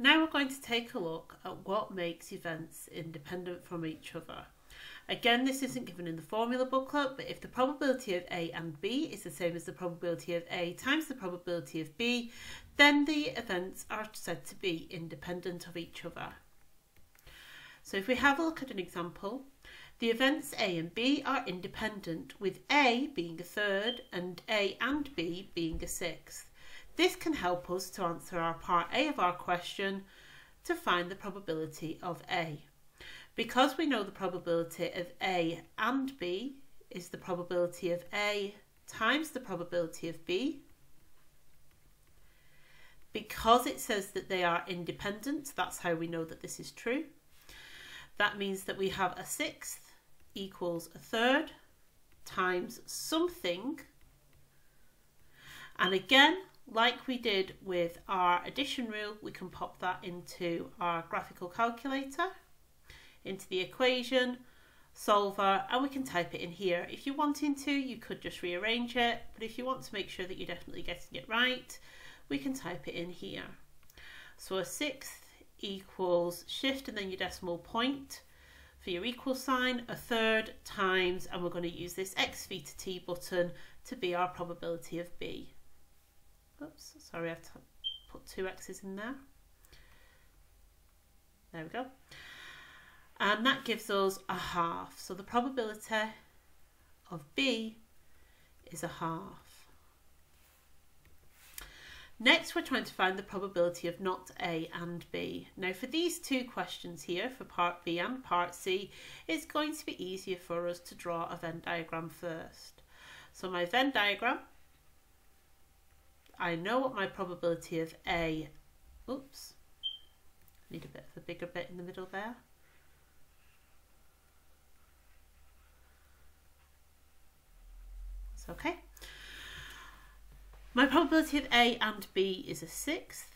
Now we're going to take a look at what makes events independent from each other. Again, this isn't given in the formula booklet, but if the probability of A and B is the same as the probability of A times the probability of B, then the events are said to be independent of each other. So if we have a look at an example, the events A and B are independent, with A being a third and A and B being a sixth. This can help us to answer our part A of our question to find the probability of A. Because we know the probability of A and B is the probability of A times the probability of B, because it says that they are independent, that's how we know that this is true. That means that we have a sixth equals a third times something. And again, like we did with our addition rule, we can pop that into our graphical calculator into the equation solver and we can type it in here. If you're wanting to, you could just rearrange it, but if you want to make sure that you're definitely getting it right, we can type it in here. So a sixth equals shift and then your decimal point for your equal sign, a third times, and we're going to use this x theta t button to be our probability of B. Oops, sorry, I've put two x's in there. There we go and that gives us a half. So the probability of B is a half. Next, we're trying to find the probability of not A and B. Now, for these two questions here, for part B and part C, it's going to be easier for us to draw a Venn diagram first. So my Venn diagram, I know what my probability of A, oops, need a bit of a bigger bit in the middle there. It's okay? My probability of A and B is a sixth.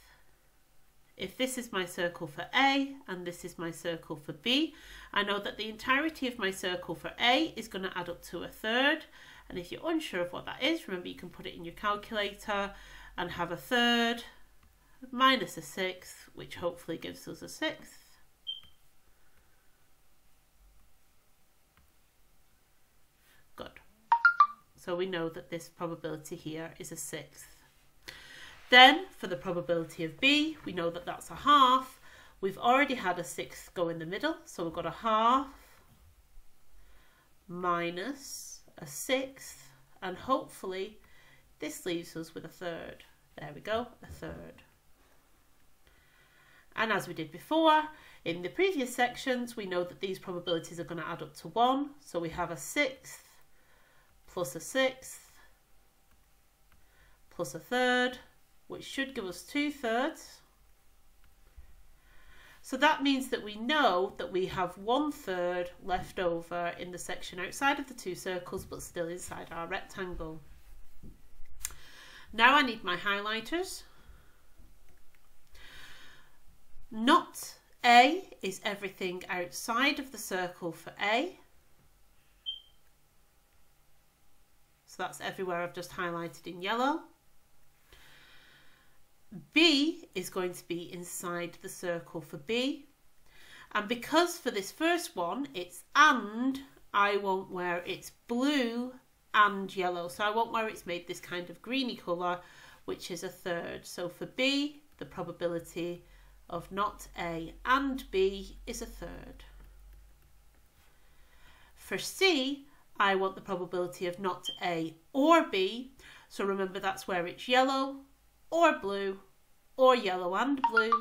If this is my circle for A and this is my circle for B, I know that the entirety of my circle for A is going to add up to a third. And if you're unsure of what that is, remember you can put it in your calculator and have a third minus a sixth, which hopefully gives us a sixth. Good. So we know that this probability here is a sixth. Then for the probability of B, we know that that's a half. We've already had a sixth go in the middle, so we've got a half minus a sixth, and hopefully this leaves us with a third. There we go, a third. And as we did before, in the previous sections, we know that these probabilities are going to add up to 1. So we have a sixth plus a sixth plus a third, which should give us two thirds. So that means that we know that we have one third left over in the section outside of the two circles, but still inside our rectangle. Now I need my highlighters. Not A is everything outside of the circle for A. So that's everywhere I've just highlighted in yellow. B is going to be inside the circle for B. And because for this first one, it's and, I want where it's blue and yellow. So I want where it's made this kind of greeny colour, which is a third. So for B, the probability of not A and B is a third. For C, I want the probability of not A or B. So remember that's where it's yellow or blue or yellow and blue,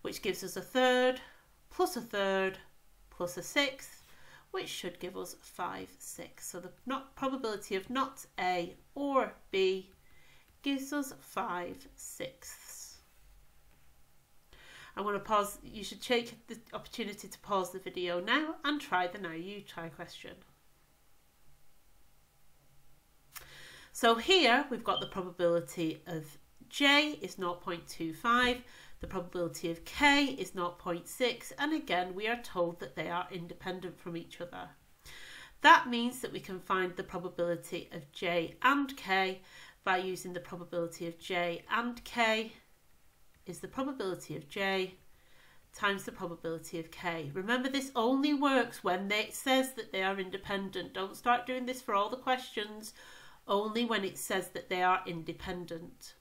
which gives us a third plus a third plus a sixth, which should give us 5 6. So the not probability of not A or B gives us 5 sixths. I'm going to pause. You should take the opportunity to pause the video now and try the now you try question. So here we've got the probability of J is 0.25, the probability of K is 0.6, and again we are told that they are independent from each other. That means that we can find the probability of J and K by using the probability of J and K is the probability of J times the probability of k. Remember this only works when it says that they are independent. Don't start doing this for all the questions, only when it says that they are independent.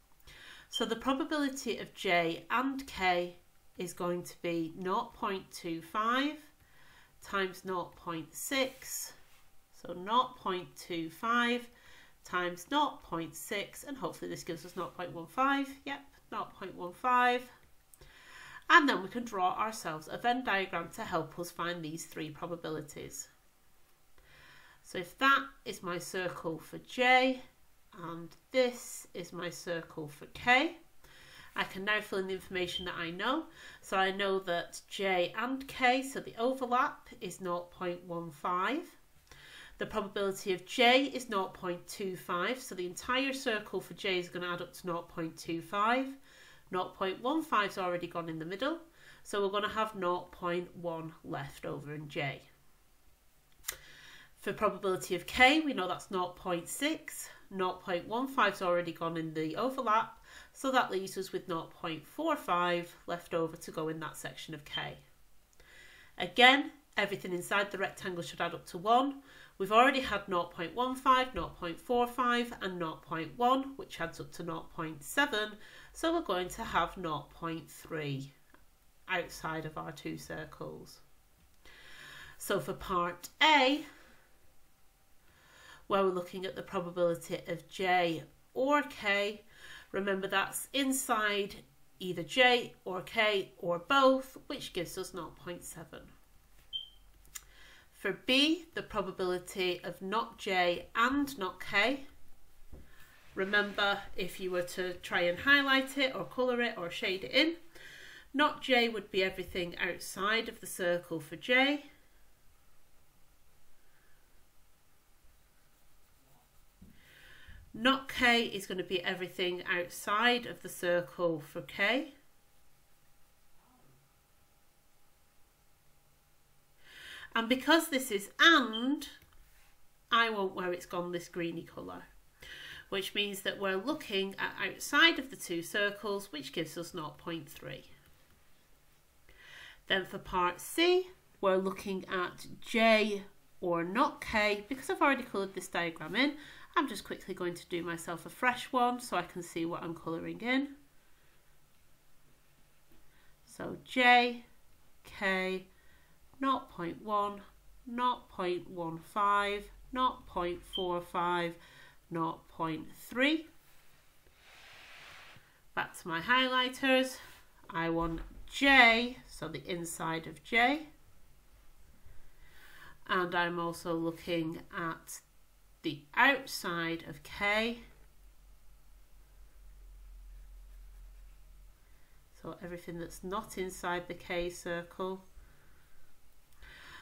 So the probability of j and k is going to be 0.25 times 0.6. So 0.25 times 0.6 and hopefully this gives us 0.15. Yep, 0.15 and then we can draw ourselves a Venn diagram to help us find these three probabilities. So if that is my circle for J and this is my circle for K, I can now fill in the information that I know. So I know that J and K, so the overlap is 0.15. The probability of J is 0.25, so the entire circle for J is going to add up to 0.25. 0.15 is already gone in the middle, so we're going to have 0.1 left over in J. For probability of K, we know that's 0.6. 0.15 is already gone in the overlap, so that leaves us with 0.45 left over to go in that section of K. Again, everything inside the rectangle should add up to 1. We've already had 0.15, 0.45 and 0.1, which adds up to 0.7, so we're going to have 0.3 outside of our two circles. So for part A, where we're looking at the probability of J or K, remember that's inside either J or K or both, which gives us 0.7. For B, the probability of not J and not K, Remember, if you were to try and highlight it or colour it or shade it in, not J would be everything outside of the circle for J. Not K is going to be everything outside of the circle for K. And because this is AND, I want where it's gone this greeny colour which means that we're looking at outside of the two circles, which gives us 0.3. Then for part C, we're looking at J or not K. Because I've already coloured this diagram in, I'm just quickly going to do myself a fresh one so I can see what I'm colouring in. So J, K, 0.1, 0.15, 0.45, 0.3. Back to my highlighters. I want J, so the inside of J. And I'm also looking at the outside of K. So everything that's not inside the K circle.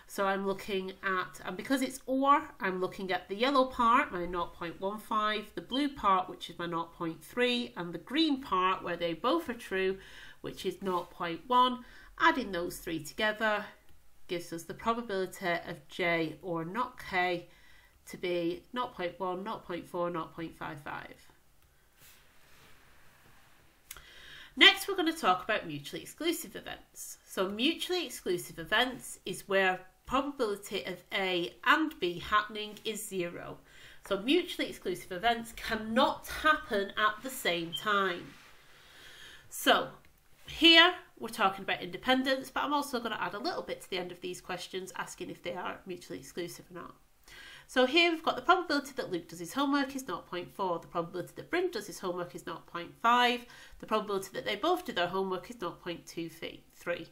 So I'm looking at, and because it's OR, I'm looking at the yellow part, my 0.15, the blue part, which is my 0.3, and the green part, where they both are true, which is 0.1. Adding those three together gives us the probability of J or not K to be 0.1, 0.4, 0.55. Next, we're going to talk about mutually exclusive events. So mutually exclusive events is where probability of A and B happening is zero. So mutually exclusive events cannot happen at the same time. So here we're talking about independence, but I'm also going to add a little bit to the end of these questions asking if they are mutually exclusive or not. So here we've got the probability that Luke does his homework is 0.4, the probability that Bryn does his homework is 0.5, the probability that they both do their homework is 0.23.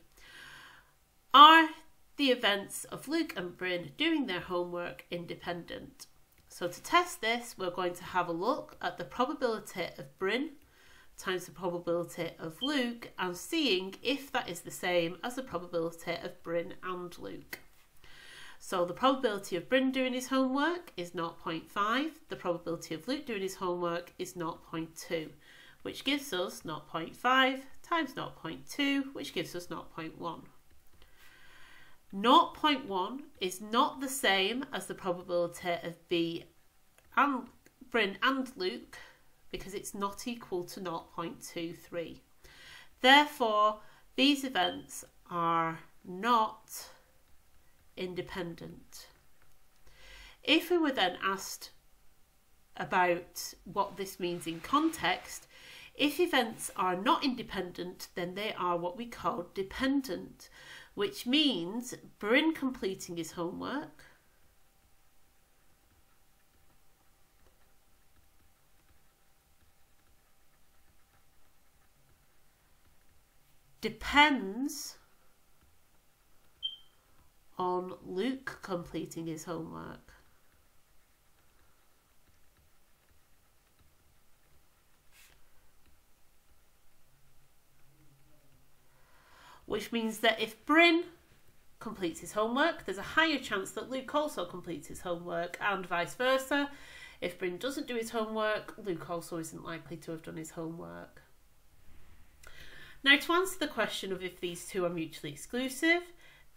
Are the events of Luke and Bryn doing their homework independent. So to test this, we're going to have a look at the probability of Bryn times the probability of Luke and seeing if that is the same as the probability of Bryn and Luke. So the probability of Bryn doing his homework is 0.5, the probability of Luke doing his homework is 0.2, which gives us 0.5 times 0.2, which gives us 0.1. 0.1 is not the same as the probability of B and Bryn and Luke because it's not equal to 0.23. Therefore, these events are not independent. If we were then asked about what this means in context, if events are not independent, then they are what we call dependent, which means Bryn completing his homework depends on Luke completing his homework. Which means that if Bryn completes his homework, there's a higher chance that Luke also completes his homework, and vice versa. If Bryn doesn't do his homework, Luke also isn't likely to have done his homework. Now, to answer the question of if these two are mutually exclusive,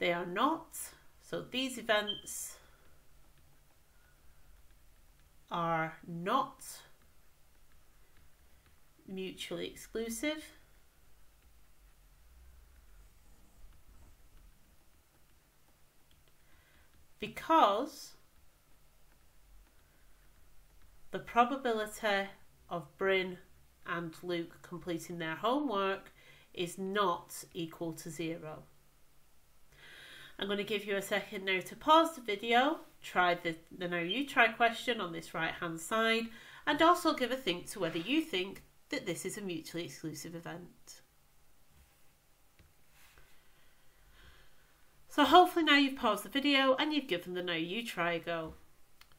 they are not. So these events are not mutually exclusive. Because the probability of Bryn and Luke completing their homework is not equal to zero. I'm going to give you a second now to pause the video, try the, the now you try question on this right hand side, and also give a think to whether you think that this is a mutually exclusive event. So hopefully now you've paused the video and you've given the now you try a go.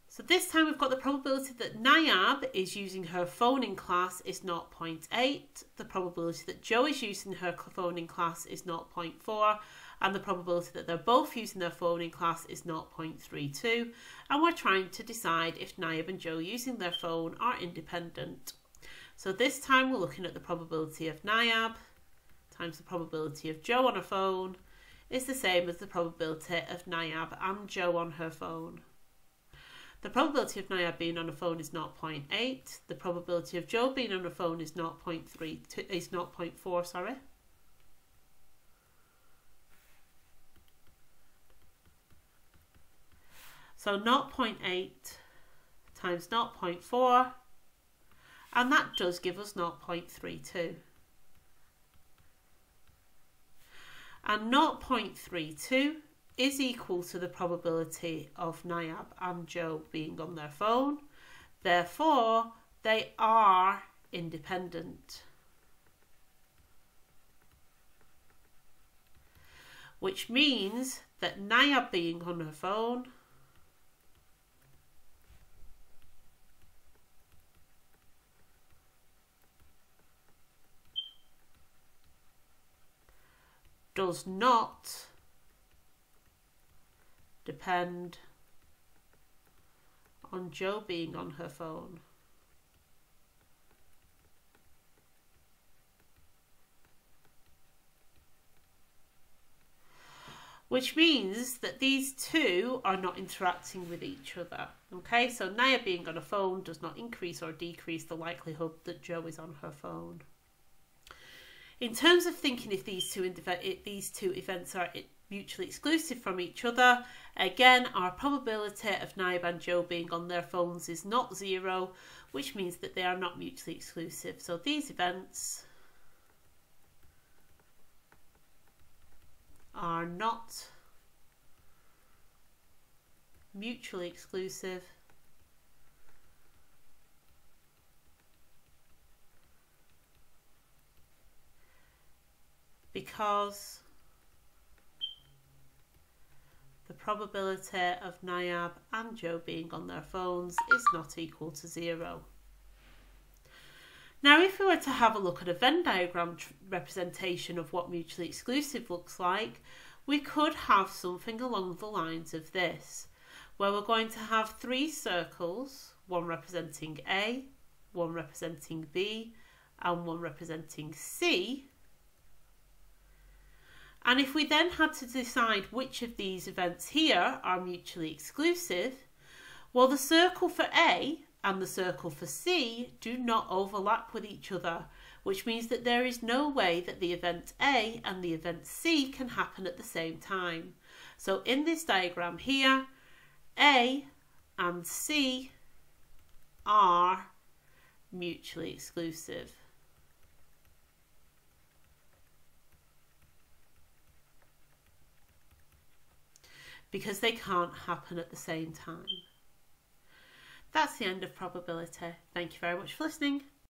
So this time we've got the probability that Nayab is using her phone in class is not 0.8, the probability that Joe is using her phone in class is not 0.4, and the probability that they're both using their phone in class is 0.32, and we're trying to decide if Nayab and Joe using their phone are independent. So this time we're looking at the probability of Nayab times the probability of Joe on a phone is the same as the probability of Nayab and Joe on her phone. The probability of Nayab being on a phone is 0.8. The probability of Joe being on a phone is 0.3 is 0.4, sorry. So 0.8 times 0.4 and that does give us 0.32. And 0.32 is equal to the probability of Nayab and Joe being on their phone. Therefore, they are independent. Which means that Nayab being on her phone does not depend on Joe being on her phone. Which means that these two are not interacting with each other. Okay, so Naya being on a phone does not increase or decrease the likelihood that Joe is on her phone. In terms of thinking if these two these two events are mutually exclusive from each other. Again, our probability of Nayab and Jo being on their phones is not zero, which means that they are not mutually exclusive. So these events are not mutually exclusive because the probability of Nayab and Joe being on their phones is not equal to zero. Now, if we were to have a look at a Venn diagram representation of what mutually exclusive looks like, we could have something along the lines of this, where we're going to have three circles, one representing A, one representing B, and one representing C, and if we then had to decide which of these events here are mutually exclusive, well, the circle for A and the circle for C do not overlap with each other, which means that there is no way that the event A and the event C can happen at the same time. So in this diagram here, A and C are mutually exclusive. Because they can't happen at the same time. That's the end of probability. Thank you very much for listening.